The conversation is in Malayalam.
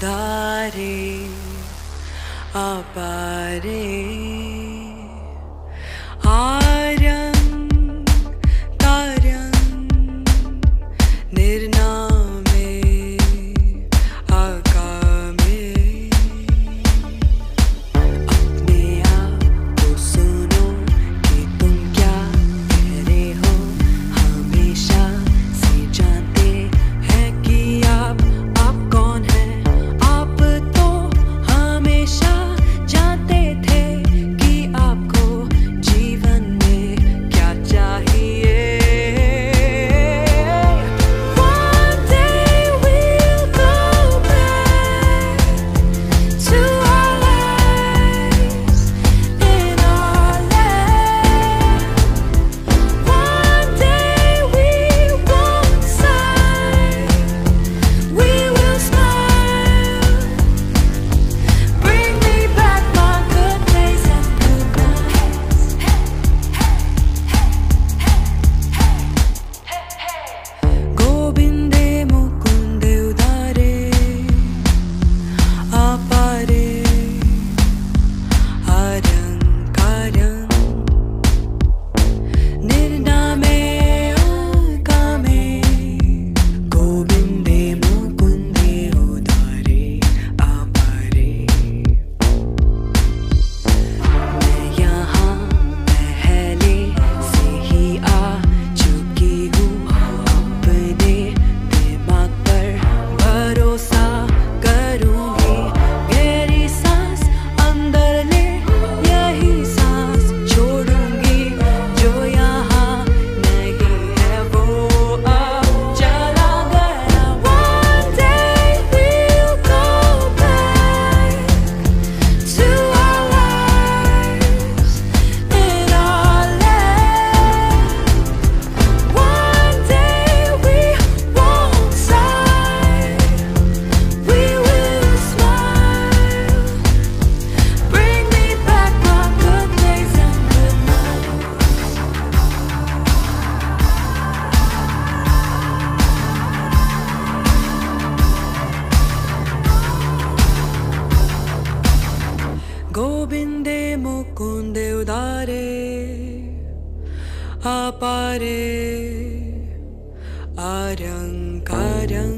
A body, a body. യാക്കോബിന്റെ മുക്കുന്റെ ഉദാരേ ആപാരേ ആരങ്കരം